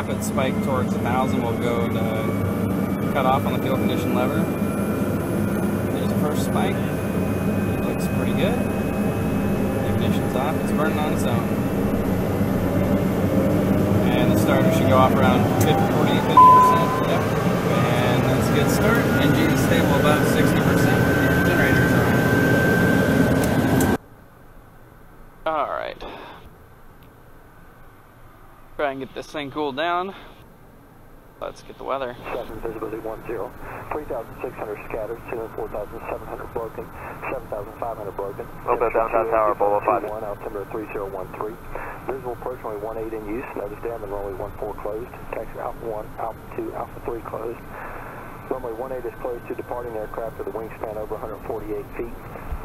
rapid spike towards 1000 will go to cut off on the fuel condition lever. There's the first spike. It looks pretty good. Ignition's off. It's burning on its own. And the starter should go off around 50, 40, 50%. Yep. And that's a good start. NG is stable above 60%. Generator's on. Alright. Try and get this thing cooled down. Let's get the weather. 7 visibility 10. 3,600 scattered, ceiling 4,700 broken, 7,500 broken. Open downtown tower, Bolo 5. 1, altimeter 3013. Visible approach runway 18 in use, notice down and runway 14 closed. Taxi Alpha 1, Alpha 2, Alpha 3 closed. Runway 18 is closed to departing aircraft with a wingspan over 148 feet.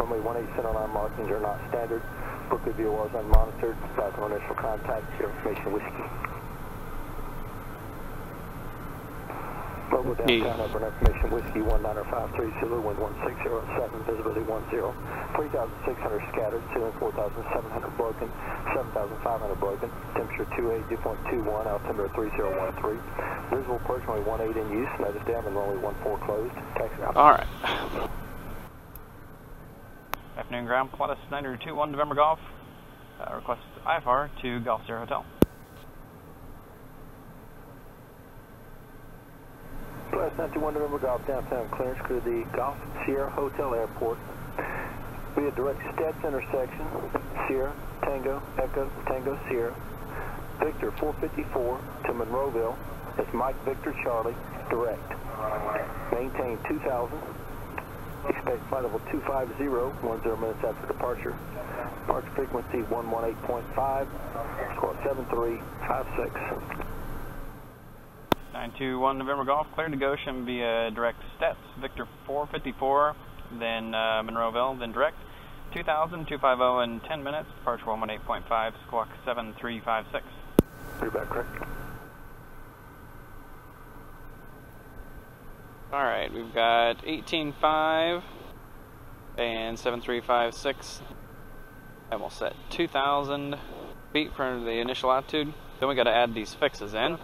Runway 18 centerline markings are not standard. Brooklyn view was unmonitored. South initial contact, your information whiskey. Local downtown over information whiskey 1953 Zulu, wind 1607, visibility 10. 3,600 scattered, ceiling 4,700 broken, 7,500 broken, temperature 28, dew point 21, altimeter 3013. Visible approach runway 18 in use, notice down and runway 14 closed. Taxi out. Alright. Afternoon ground, Pilatus 921 November Golf. Uh, request IFR to Golf Sierra Hotel. Plus 91 November Golf downtown clearance to the Golf Sierra Hotel Airport. We have direct STETS intersection, Sierra, Tango, Echo, Tango, Sierra. Victor 454 to Monroeville. It's Mike Victor Charlie, direct. Maintain 2000. Expect flight level 250, 10 minutes after departure. Departure frequency 118.5, score 7356. 921 November Golf, cleared to Goshen via direct STETS. Victor 454, then uh, Monroeville, then direct. 2000, 250 in 10 minutes, departure 118.5, squawk 7356. You're back, correct? Alright, we've got 18.5 and 7356. And we'll set 2,000 feet for the initial altitude. Then we got to add these fixes in.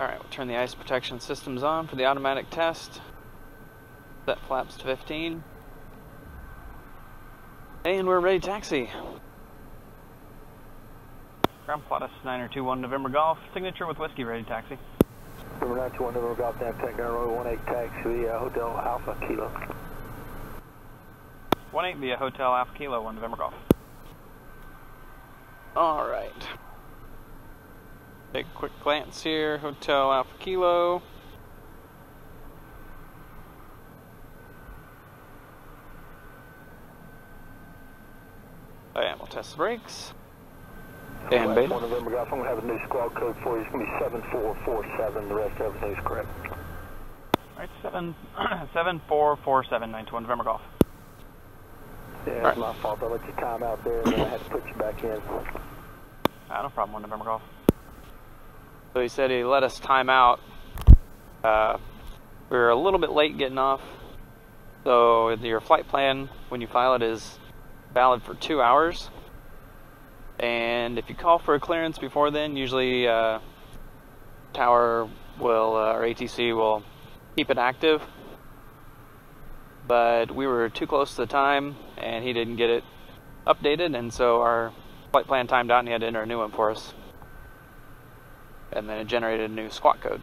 Alright, we'll turn the ice protection systems on for the automatic test. Set flaps to 15. And we're ready to taxi. Ground Pilatus 921 November Golf, signature with whiskey ready to taxi. Number 921 November Golf downtown, Ground Road 18 taxi, uh, Hotel Alpha Kilo. 1-8 via Hotel Alpha Kilo, 1 November Golf. Alright. Take a quick glance here. Hotel Alpha Kilo. And we'll test the brakes. And beta. 1 November Golf, I'm going to have a new squawk code for you. It's going to be 7447. The rest of everything's correct. Alright, 7, 7447, November Golf. Yeah, it's Alright. my fault. I let you time out there and then I had to put you back in. Ah, no problem, 1 November Golf. So he said he let us time out. Uh, we were a little bit late getting off. So your flight plan, when you file it, is valid for two hours. And if you call for a clearance before then, usually uh, tower will uh, or ATC will keep it active. But we were too close to the time, and he didn't get it updated, and so our flight plan timed out, and he had to enter a new one for us. And then it generated a new squawk code.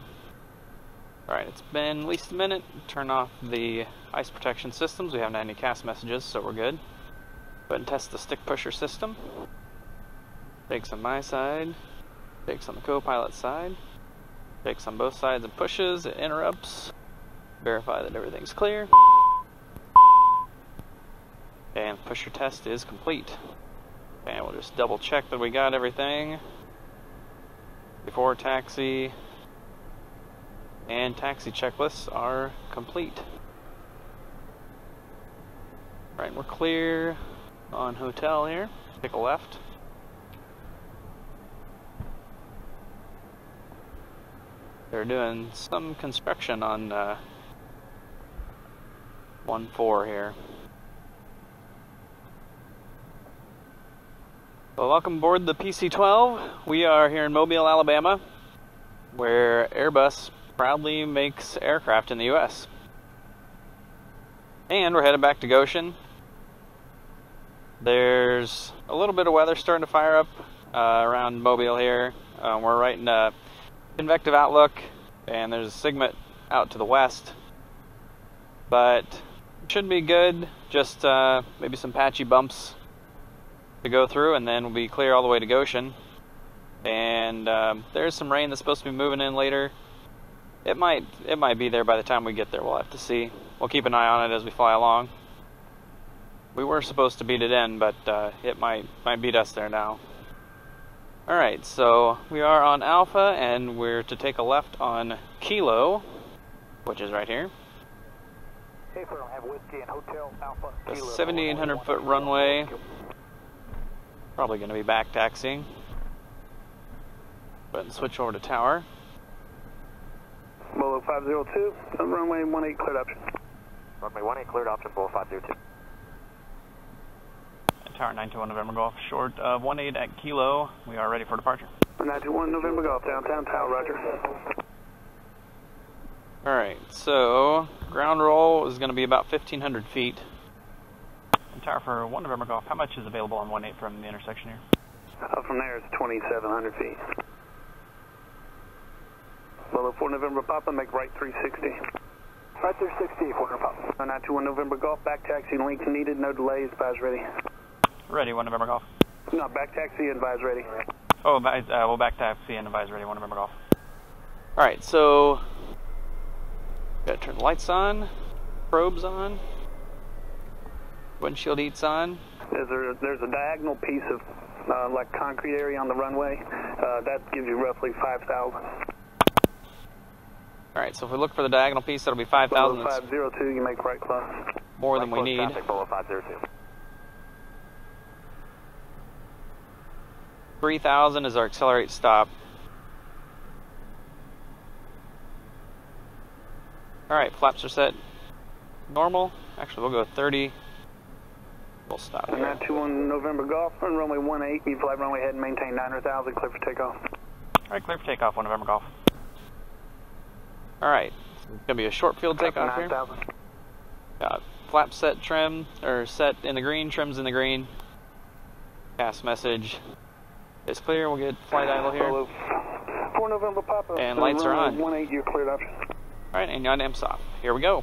Alright, it's been at least a minute. Turn off the ice protection systems. We haven't had any CAS messages, so we're good. Go ahead and test the stick pusher system. Shakes on my side. Shakes on the co-pilot side. Shakes on both sides and pushes. It interrupts. Verify that everything's clear. And pusher test is complete. And we'll just double check that we got everything before taxi. And taxi checklists are complete. Right, we're clear on hotel here. Take a left. They're doing some construction on uh, 1-4 here. Well, welcome aboard the PC-12. We are here in Mobile, Alabama, where Airbus proudly makes aircraft in the U.S. And we're headed back to Goshen. There's a little bit of weather starting to fire up uh, around Mobile here. Um, we're right in a convective outlook, and there's a SIGMET out to the west. But should be good, just uh, maybe some patchy bumps to go through, and then we'll be clear all the way to Goshen. And um, there's some rain that's supposed to be moving in later. It might it might be there by the time we get there. We'll have to see. We'll keep an eye on it as we fly along. We were supposed to beat it in, but uh, it might might beat us there now. All right, so we are on Alpha, and we're to take a left on Kilo, which is right here. Hey, Colonel, have whiskey and hotel Alpha. The Kilo, 7,800 foot runway. Probably going to be back taxiing. But switch over to tower. Bolo 502, uh, runway 18 cleared option. Runway 18 cleared option, Bull 502. Tower 921 November Golf, short of 18 at Kilo. We are ready for departure. 921 November Golf, downtown Tower, roger. Alright, so ground roll is going to be about 1,500 feet. And tower for 1 November Golf, how much is available on 18 from the intersection here? Uh, from there, it's 2,700 feet. Bolo 4 November Papa, make right 360. Right 360, 4 November Papa. 921 November Golf, back taxi link needed, no delays, advise ready. Ready, 1 November Golf. No, back taxi, advise ready. Oh, ba- uh, we'll back taxi and advise ready, 1 November Golf. Alright, so. Gotta turn the lights on, probes on, windshield heats on. There's a, there's a diagonal piece of uh, like concrete area on the runway. Uh, that gives you roughly 5,000. Alright, so if we look for the diagonal piece, that'll be 5,000. Bolo 502, you make right close. more than we need. Traffic, 502. 3,000 is our accelerate stop. Alright, flaps are set normal. Actually, we'll go 30. We'll stop here. 921 November Golf, run runway 18, you fly runway head and maintain 900,000, clear for takeoff. Alright, clear for takeoff, 1 November Golf. Alright, it's going to be a short field takeoff here. 9,000. Got flap set trim, or set in the green, trims in the green. Pass message is clear. We'll get flight idle here. Bolo 4 November Papa. And lights are on. 18, you're cleared option. Alright, and on MSOF. Here we go.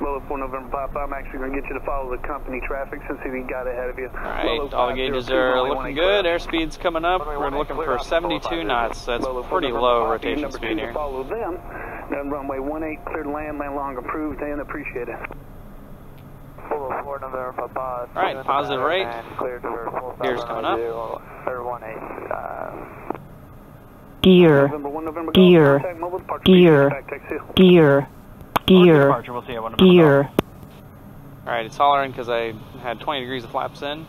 Bolo 4 November Papa, I'm actually going to get you to follow the company traffic since he got ahead of you. Alright, all the gauges are looking good. Airspeed's coming up. We're looking for 72 knots. That's pretty low rotation speed here. follow them. Then runway 18 cleared to land, land long approved and appreciate it. Bull 4 November Papa. All right, positive rate. And cleared to full Gears coming up. zero, or 18, uh, gear, November 1 November Gear. Golf, contact mobile departure. Gear. Gear, gear, Departure, we'll see you at 1 November gear, Alright, it's hollering because I had 20 degrees of flaps in.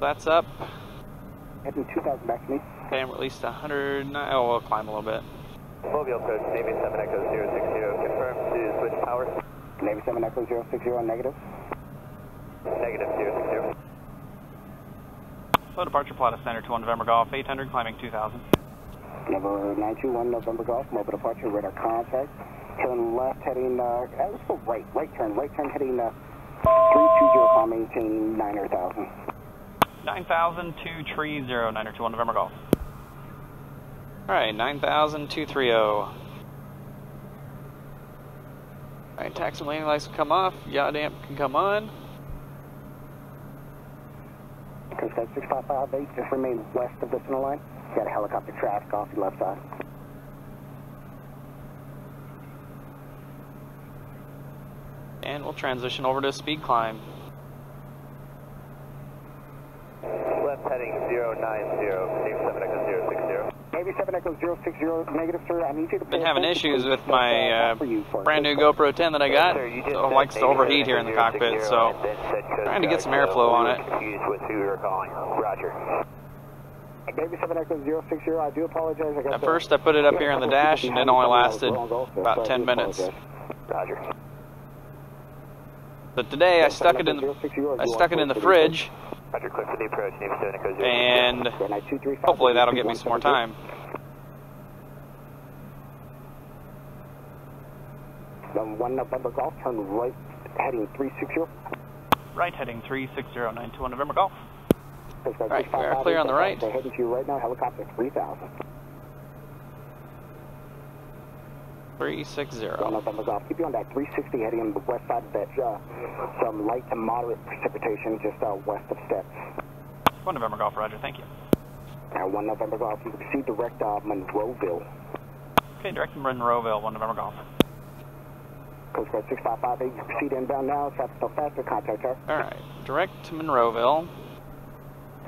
That's up. Heading 2,000 back to me. Okay, I'm released 100. Oh, we'll climb a little bit. Mobile code Navy 7 Echo 060. Confirm to switch power. Navy 7 Echo 060 negative. Negative 060. Slow departure plot of center to 1 November Golf, 800, climbing 2000. Number 921 November Golf, mobile departure, radar contact. Turn left heading, uh, let's go right, right turn, right turn heading, uh, 320, climb maintaining 900,000. 9000, 230, 902 1 November Golf. Alright, 9000, 230. Alright, taxi and landing lights will come off, yaw damp can come on. Coast Guard 6558, just remain west of the center line. Got a helicopter traffic off your left side. And we'll transition over to a speed climb. Left heading 090. Navy 7 Echo 060. Navy 7 Echo 060, negative, sir. I need you to Been having issues with my uh, not for you, for- brand new GoPro 10 that I got. So it likes to overheat here in the cockpit, so trying to get some airflow on it. Confused with who you were calling. Roger. Navy 7 Echo 060, I do apologize. I At first, I put it up here on the dash, and it only lasted about 10 minutes. Roger. But today, I stuck it in the I stuck it in the fridge, Roger, clear for the approach, name 7 Echo 060. and hopefully that'll get me some more time. 1 November Golf, turn right, heading 360. Right heading 360921 November Golf. Right, Right, we are clear on the right. They're heading to you right now, helicopter 3000. 360. 1 November Golf, keep you on that 360 heading on the west side of that, uh, some light to moderate precipitation just uh, west of STETS. 1 November Golf, Roger, thank you. And 1 November Golf, you can proceed direct uh, Monroeville. Okay, direct to Monroeville, 1 November Golf. Coast Guard 6558, you can proceed inbound now, traffic still faster, contact her. Alright, direct to Monroeville,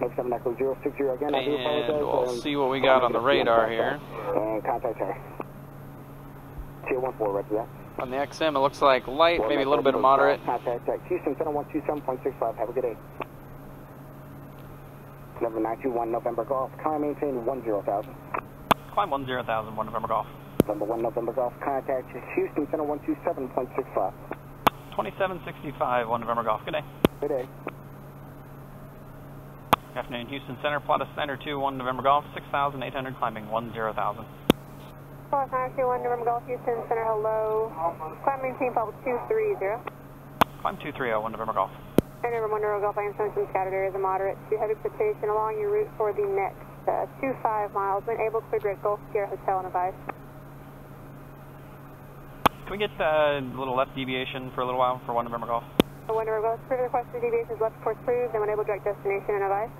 Make 7 Echo 060 again, I do apologize. and we'll um, see what we got on the radar here. And contact her. Tier 1 4, right to that. On the XM, it looks like light, maybe a little bit of moderate. Contact at Houston Center 127.65. Have a good day. Number 921 November Golf. Car maintain 10,000. Climb 10,000, 1 November Golf. Number 1 November Golf. Contact Houston Center 127.65. 2765, 1 November Golf. Good day. Good day. Good afternoon, Houston Center, Plata Center 2, 1 November Golf, 6,800, climbing 10,000. Four nine two one November Golf Houston Center, hello. Climb maintain level two three zero. Climb 230, 1 November Golf. Number one November Golf, I am showing some scattered areas of moderate to heavy precipitation along your route for the next uh, two five miles. When able, to clear direct Gulf Sierra Hotel and advice. Can we get uh, a little left deviation for a little while for 1 November Golf? One November Golf, further request for deviations left course approved and when able, direct destination and advice.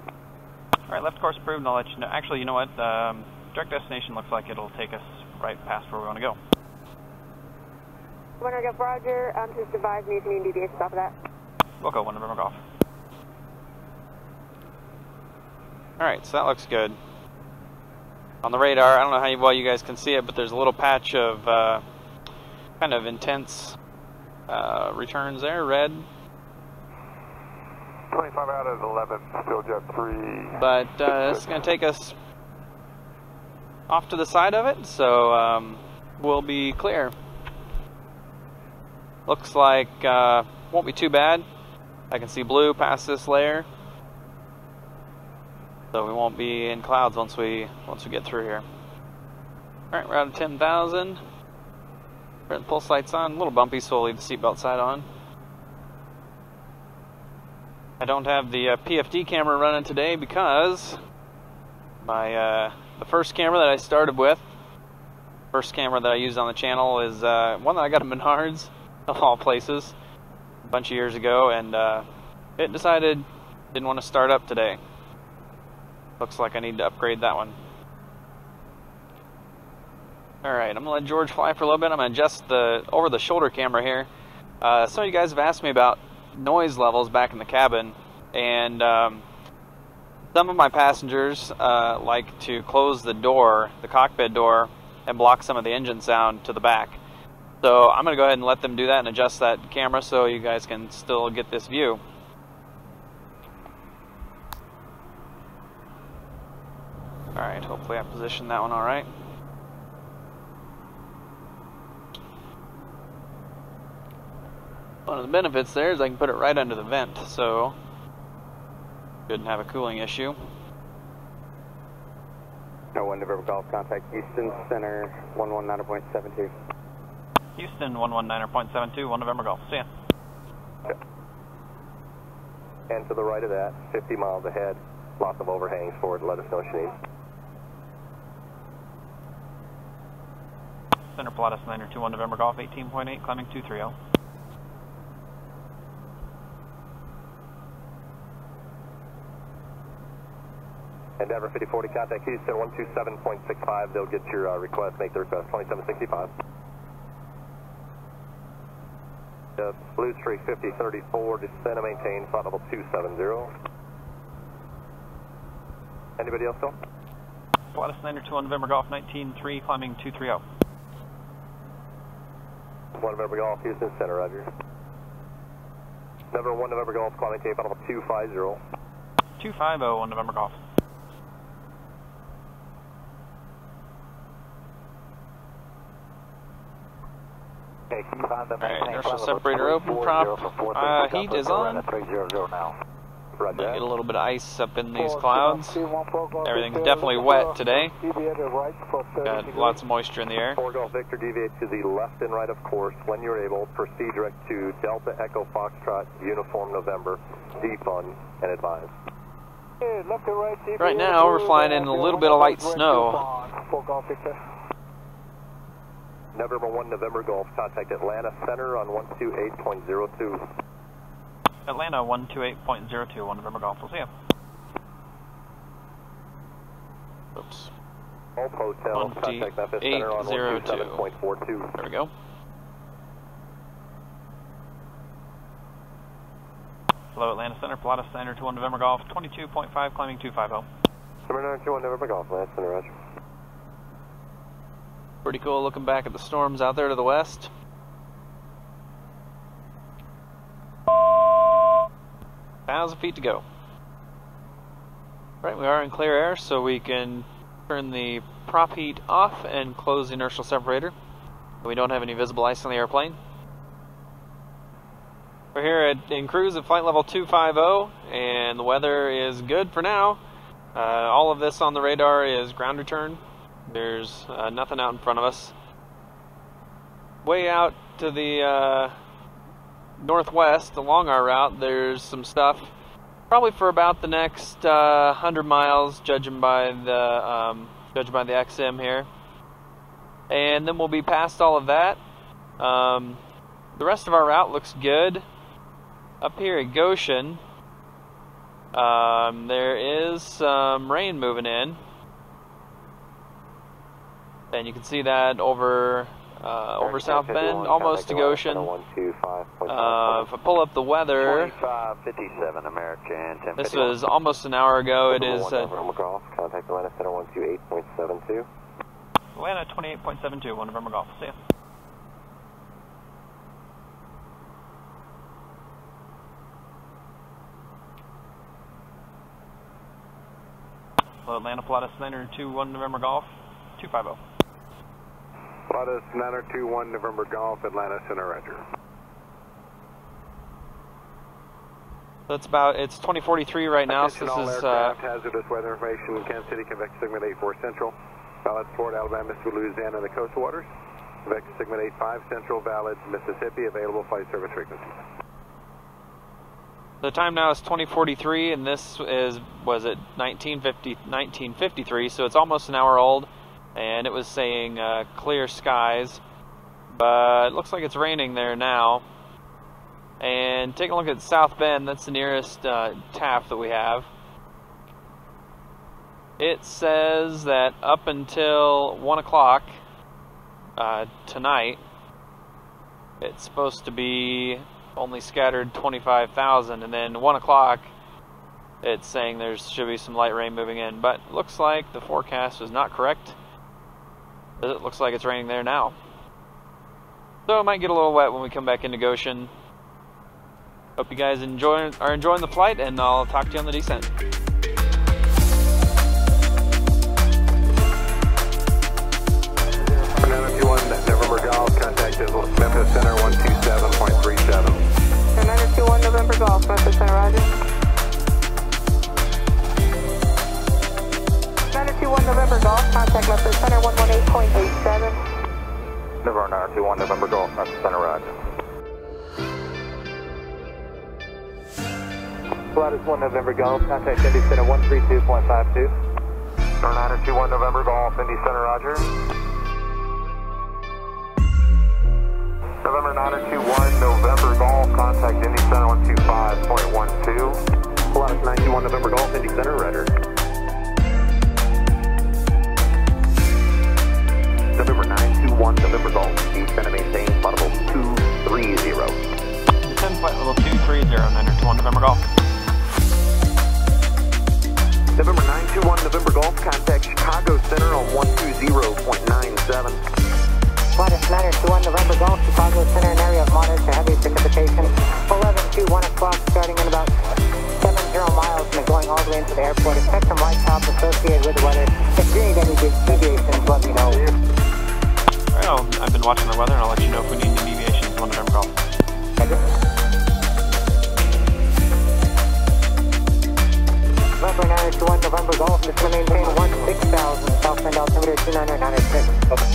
Alright, left course approved, and I'll let you know. Actually, you know what? Um, direct destination looks like it'll take us right past where we want to go. One November Golf, Roger. Um, just advise me if you need deviations off of that. We'll go 1 November Golf. Alright, so that looks good. On the radar, I don't know how well you guys can see it, but there's a little patch of uh, kind of intense uh, returns there, red. 25 out of 11, still jet 3. But uh, it's going to take us off to the side of it, so um, we'll be clear. Looks like uh, won't be too bad. I can see blue past this layer, so we won't be in clouds once we once we get through here. All right, we're out of 10,000. Got the pulse lights on, a little bumpy, so we'll leave the seatbelt side on. I don't have the uh, PFD camera running today because my uh, the first camera that I started with, first camera that I used on the channel is uh, one that I got at Menards, of all places, a bunch of years ago, and uh, it decided didn't want to start up today. Looks like I need to upgrade that one. Alright, I'm going to let George fly for a little bit. I'm going to adjust the over the shoulder camera here. Uh, some of you guys have asked me about noise levels back in the cabin, and um, some of my passengers uh, like to close the door, the cockpit door, and block some of the engine sound to the back. So I'm going to go ahead and let them do that and adjust that camera so you guys can still get this view. Alright, hopefully I positioned that one alright. One of the benefits there is I can put it right under the vent, so shouldn't have a cooling issue. No one November Golf, contact Houston Center 119.72. Houston 119.72, 1 November Golf. See ya. And to the right of that, 50 miles ahead, lots of overhangs forward, let us know what you need. Center Pilatus 921 November Golf, 18.8, climbing 230. Endeavor 5040, contact Houston 127.65. They'll get your uh, request, make the request, 2765. Uh, Blue Streak 5034, descend and maintain, flight level 270. Anybody else go? Pilatus 921 November Golf, 19.3, climbing 230. One November Golf, Houston Center, Roger. Number one November Golf, climb maintain, flight level 250. 250, on November Golf. Alright, inertial separator open, prop. Uh, heat is on. Roger Might get a little bit of ice up in these clouds. Everything's definitely wet today. Got lots of moisture in the air. 4 Golf Victor deviate to the left and right of course. When you're able, proceed direct to Delta Echo Foxtrot Uniform November, defund, and advise. Right now, we're flying in a little bit of light snow. November 1 November Golf, contact Atlanta Center on 128.02. Atlanta 128.02, 1 November Golf. We'll see you. Oops. Golf Hotel, contact Memphis Center on 127.42. There we go. Hello, Atlanta Center, Pilatus Center, 21 November Golf, 22.5, climbing 250. Number 921 November Golf, Atlanta Center, Roger. Pretty cool looking back at the storms out there to the west. Thousand feet to go. Right, we are in clear air, so we can turn the prop heat off and close the inertial separator. We don't have any visible ice on the airplane. We're here at, in cruise at flight level 250, and the weather is good for now. Uh, all of this on the radar is ground return. There's uh, nothing out in front of us. Way out to the uh, northwest along our route, there's some stuff. Probably for about the next uh, 100 miles, judging by the um, judging by the XM here. And then we'll be past all of that. Um, the rest of our route looks good. Up here at Goshen, um, there is some rain moving in. And you can see that over uh, over South Bend, almost to Goshen. Uh, if I pull up the weather, American. this was almost an hour ago. It is uh, November Golf, contact Atlanta Center 128.72. Atlanta 28.72, 1 November Golf. See ya. Hello, Atlanta Pilatus Center 2 1 November Golf 250. Pilatus 9021 November Golf, Atlanta Center, Roger. That's about it's 2043 right now. So Attention all this is uh, hazardous weather information, Kansas City, convective SIGMET 84 Central. Valid Florida, Alabama, Louisiana, and the coastal waters. Convex segment 85 Central, valid Mississippi, available flight service frequency. the time now is 2043, and this is was it 1950 1953. So it's almost an hour old, and it was saying uh, clear skies, but it looks like it's raining there now. And take a look at South Bend. That's the nearest uh, TAF that we have. It says that up until one o'clock uh, tonight, it's supposed to be only scattered 25,000, and then one o'clock, it's saying there should be some light rain moving in. But looks like the forecast was not correct. It looks like it's raining there now. So it might get a little wet when we come back into Goshen. Hope you guys enjoy are enjoying the flight, and I'll talk to you on the descent. Banana 21 November Golf, contact is Memphis Center 127.37. Commander 21 November Golf, Memphis Center, Roger. Commander 21 November Golf, contact Memphis Center 118.87. November 921 November Golf, Memphis Center, Roger. Pilatus 1 November Golf, contact Indy Center 132.52. November 921 November Golf, Indy Center, Roger. November 921 November Golf, contact Indy Center 125.12. Pilatus 91 November Golf, Indy Center, Roger. November 921 November Golf, Indy Center maintain flight level 230. Descend flight level 230, Niner 21 November Golf. November 921 November Golf, contact Chicago Center on 120.97. Flight of Commander 21 November Golf, Chicago Center, an area of moderate to heavy precipitation. 11 to 1 o'clock, starting in about 70 miles and going all the way into the airport. Expect some light top associated with the weather. If you need any deviations, let me know tomorrow. I've been watching the weather and I'll let you know if we need any deviations when I'm called. Roger. November one November Golf, just to maintain 16,000, South Bend altimeter 29996. Okay.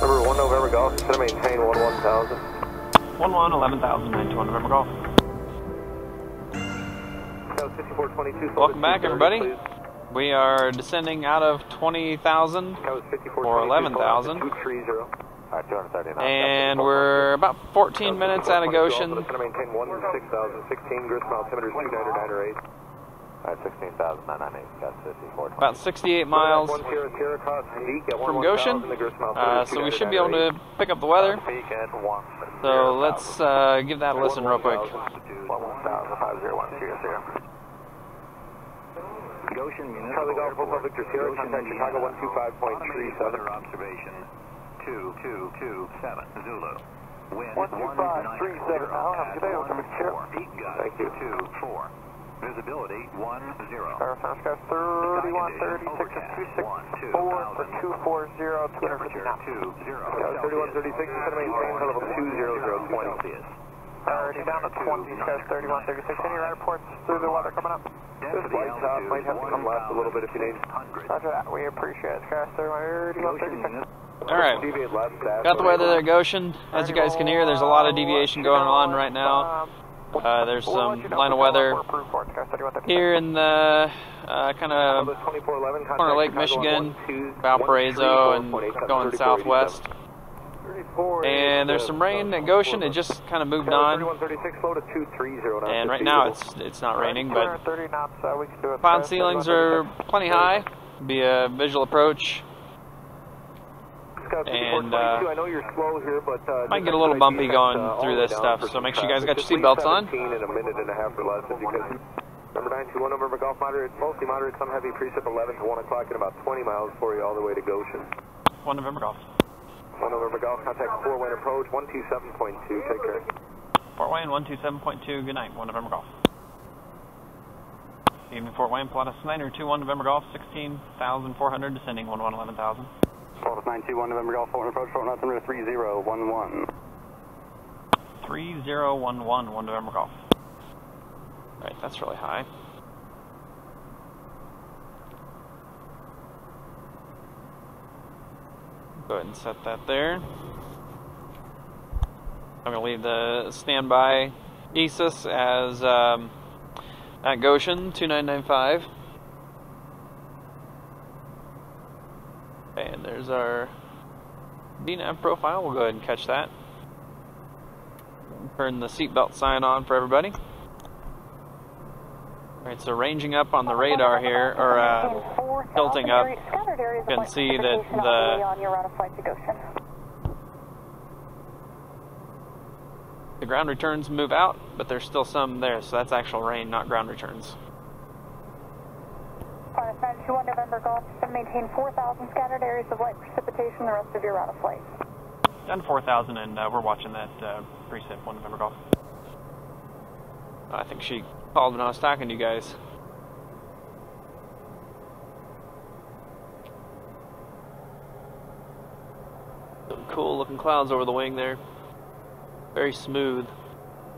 Number 1 November Golf, just to maintain 11000. 11, 11,000, 91 November Golf. Welcome back, everybody. Please. We are descending out of 20,000 Coast 5422. or 11,000. 230. 239. and we're about 14 minutes out of Goshen. Looking to maintain 16,016, grist altimeter 2998. Alright, 16,998, got 54. About 68 miles from Goshen. Uh, so we should be able to pick up the weather. Peak at 1. So let's uh, give that a listen real quick. 1,501 Sierra Sierra. Goshen Municipal Charlie Golf Hotel Airport. Victor Sierra, contact Chicago 125.37. observation 2227 Zulu. Wind 125.37. Now, have uh-huh. a good day, Hotel Victor Sierra. Peak gust Thank you. 24. Visibility 10. Aerosonic Skies 3136 264 for 240, 250 knots. 3136, you said level 20020. Already down to 20, Skies 3136. Any reports through the weather coming up? This light top might have to come last a little bit if you need. Roger that, we appreciate it. Skies 3136. All right. Deviate left, fast. Got the weather there, Goshen. As you guys can hear, there's a lot of deviation going on right now. Uh, there's some line of weather here in the uh, kind of Corner Lake, Michigan, Valparaiso, and going southwest. And there's some rain at Goshen. It just kind of moved on. And right now it's it's not raining, but cloud ceilings are plenty high. Be a visual approach. And, uh, I know you're slow here, but uh, might get a little bumpy going through this stuff, so make sure you guys got your seatbelts on. In a minute and a half or less, if you could. Number 921 November Golf, moderate, mostly moderate, some heavy precip 11 to 1 o'clock and about 20 miles for you all the way to Goshen. One November Golf. 1 November Golf, contact Fort Wayne approach, 127.2, take care. Fort Wayne, 127.2, good night, 1 November Golf. Evening Fort Wayne, Pilatus Niner, 21 November Golf, 16,400, descending 11, 11,000. Pilatus 921 November Golf, Fort approach, Fort altimeter 3011. 3011, 1 November Golf. Right, that's really high. Go ahead and set that there. I'm going to leave the standby ESIS as um, at Goshen 2995. And there's our VNAV profile. We'll go ahead and catch that. Turn the seatbelt sign on for everybody. Alright, so ranging up on the radar here, or uh, tilting up, you can see that the the ground returns move out, but there's still some there, so that's actual rain, not ground returns. Pilatus 921 November Golf, maintain 4,000 scattered areas of light precipitation the rest of your route of flight. Down 4,000, and uh, we're watching that uh, precip 1 November Golf. I think she called when I was talking to you guys. Some cool looking clouds over the wing there. Very smooth.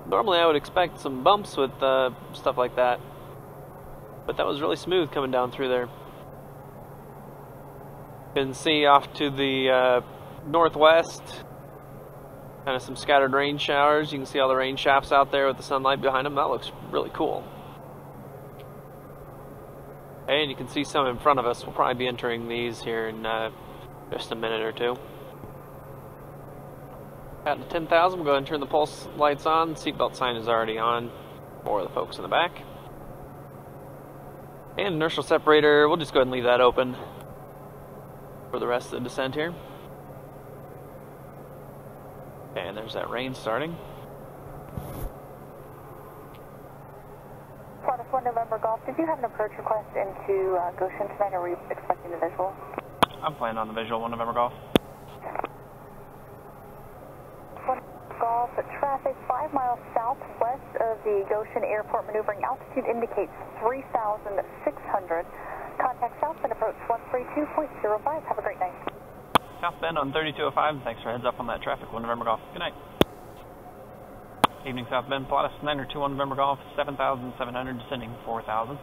Normally I would expect some bumps with uh, stuff like that. But that was really smooth coming down through there. You can see off to the uh, northwest, kind of some scattered rain showers. You can see all the rain shafts out there with the sunlight behind them. That looks really cool. And you can see some in front of us. We'll probably be entering these here in uh, just a minute or two. At the 10,000, we'll go ahead and turn the pulse lights on. Seatbelt sign is already on for the folks in the back. And inertial separator, we'll just go ahead and leave that open for the rest of the descent here. And there's that rain starting. Pilatus 1 November Golf, did you have an approach request into uh, Goshen tonight, or were you expecting the visual? I'm planning on the visual 1 November Golf. Golf traffic 5 miles southwest of the Goshen Airport maneuvering altitude indicates 3,600. Contact South Bend approach 132.05. Have a great night. South Bend on 3205. Thanks for heads up on that traffic. 1 November Golf. Good night. Evening South Bend, Pilatus 921 November Golf, 7,700, descending 4,000.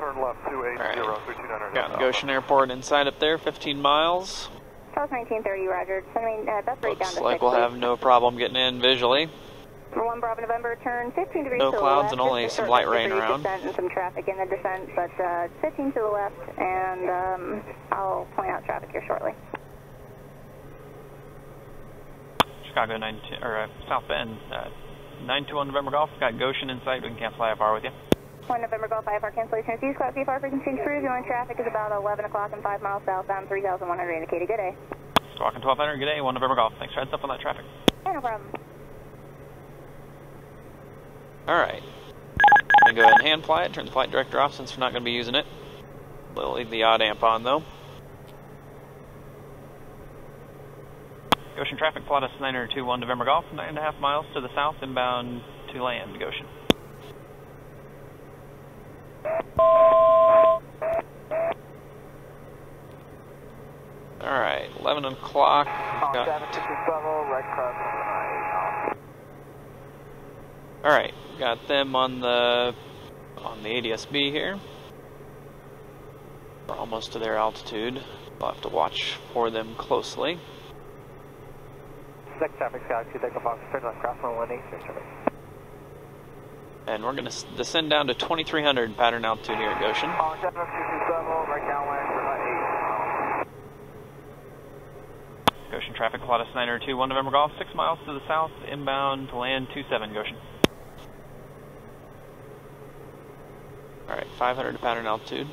Turn left Alright. Got Goshen Airport inside up there, 15 miles. South 1930, Roger. Sending uh, best rate down Looks to like six, we'll please. have no problem getting in visually. For one Bravo November, turn 15 degrees No to clouds the and left. only just a some light rain around. Descent and some traffic in the descent, but uh, 15 to the left, and um, I'll point out traffic here shortly. Chicago 92, or uh, South Bend, uh, 921 November Golf. Got Goshen in sight. We can cancel IFR with you. 1 November Golf IFR cancellation received. Squawk VFR frequency cruise. Your traffic is about 11 o'clock and 5 miles southbound, 3,100 indicated. Good day. Squawking 1200. Good day. 1 November Golf. Thanks for heads up on that traffic. Yeah, no problem. Alright. I'm going to go ahead and hand fly it. Turn the flight director off since we're not going to be using it. We'll leave the odd amp on though. Goshen traffic, Pilatus 921 November Golf, 9.5 miles to the south, inbound to land, Goshen. Alright, 11 o'clock. Alright, got them on the on the ADSB here. We're almost to their altitude. We'll have to watch for them closely. Six traffic, Galaxy, Deco Fox, turn left, cross 118, traffic. And we're going to descend down to 2300 pattern altitude here at Goshen. On 7227, right downwind for 8. Goshen traffic, Pilatus 921 November Golf, 6 miles to the south, inbound to land 27 Goshen. Alright, 500 to pattern altitude.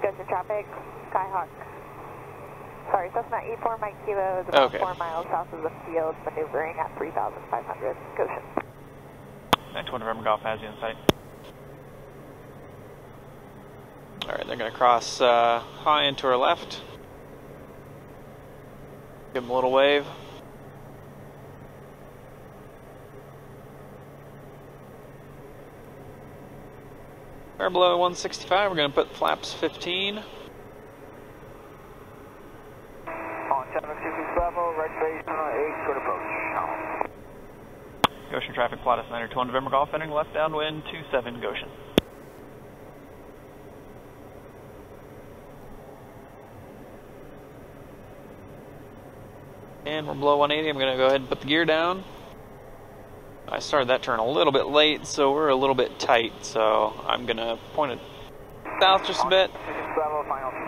Goshen traffic, Skyhawk. Sorry, Cessna 84 Mike Kilo is about Okay. 4 miles south of the field, maneuvering at 3,500. Goshen. 921 November Golf has you in sight. Alright, they're going to cross uh, high and to our left. Give them a little wave. We're below 165. We're going to put flaps 15. On 7227, right base, runway 8, good approach. Goshen traffic, Pilatus 921 November Golf, entering left downwind 27 Goshen. And we're below 180. I'm going to go ahead and put the gear down. I started that turn a little bit late, so we're a little bit tight. So I'm going to point it south just a bit.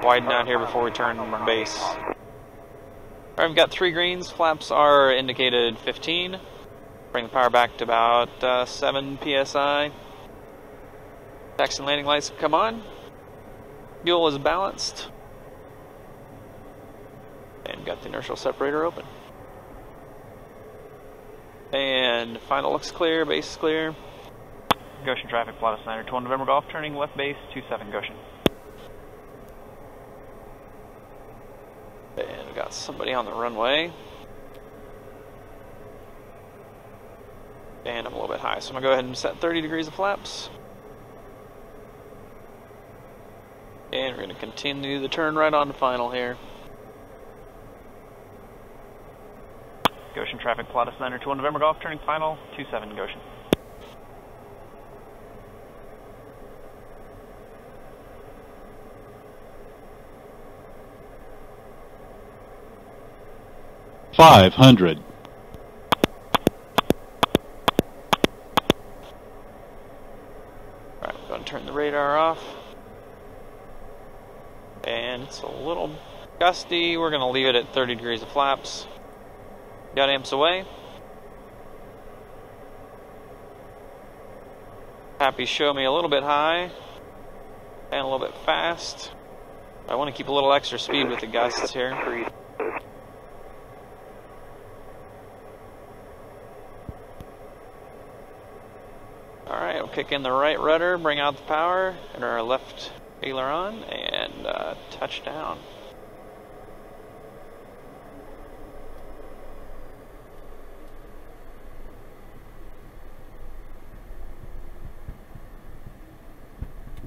Widen out here before we turn on our base. Alright, we've got three greens. Flaps are indicated 15. Bring the power back to about uh, 7 psi. Taxi and landing lights come on. Fuel is balanced. And got the inertial separator open. And final looks clear, base is clear. Goshen traffic, Pilatus 921 November Golf, turning left base 27 Goshen. And we got somebody on the runway. And I'm a little bit high, so I'm gonna go ahead and set 30 degrees of flaps. And we're gonna continue the turn right on to final here. Goshen traffic, Pilatus 921 November Golf, turning final 27 Goshen. Five hundred. Alright, I'm going to turn the radar off. And it's a little We're going to leave it at 30 degrees of flaps. Got amps away. PAPI show me a little bit high and a little bit fast. I want to keep a little extra speed with the gusts here. Alright, we'll kick in the right rudder, bring out the power, and our left aileron, and uh, touch down.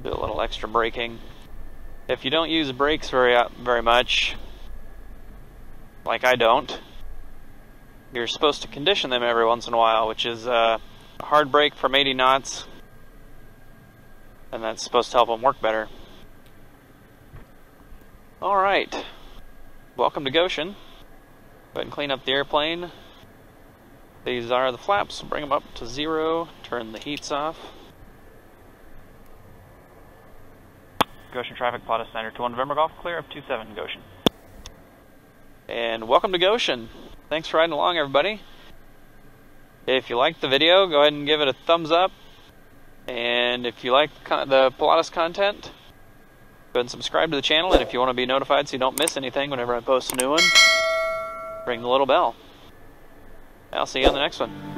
Do a little extra braking. If you don't use brakes very uh, very much, like I don't, you're supposed to condition them every once in a while, which is uh, a hard brake from 80 knots, and that's supposed to help them work better. Alright. Welcome to Goshen. Go ahead and clean up the airplane. These are the flaps. Bring them up to zero. Turn the heats off. Goshen traffic, plot center to 1 November Golf, clear of 27 Goshen. And welcome to Goshen. Thanks for riding along, everybody. If you liked the video, go ahead and give it a thumbs up. And if you like the Pilatus content, go ahead and subscribe to the channel. And if you want to be notified so you don't miss anything whenever I post a new one, ring the little bell. I'll see you on the next one.